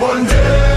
one day.